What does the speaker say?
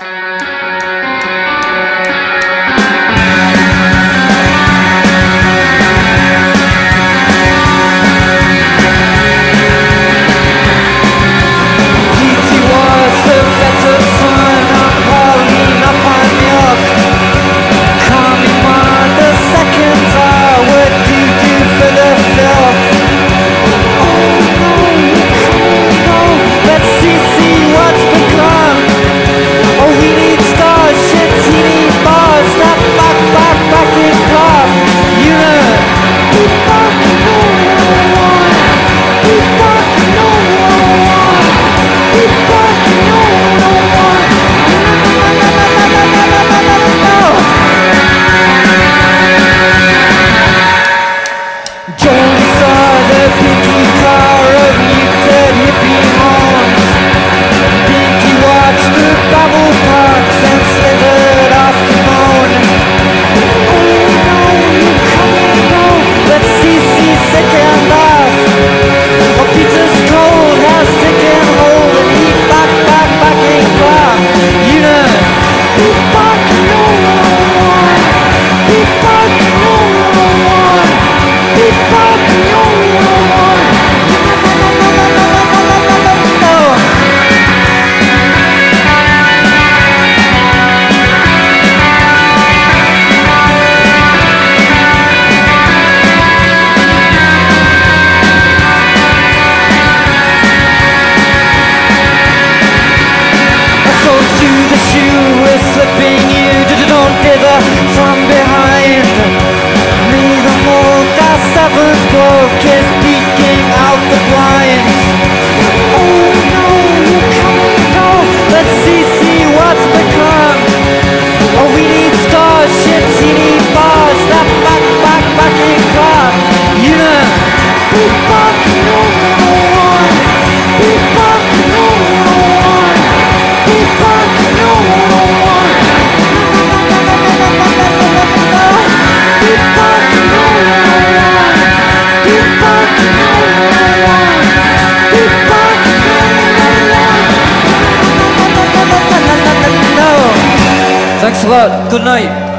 Thanks a lot. Good night.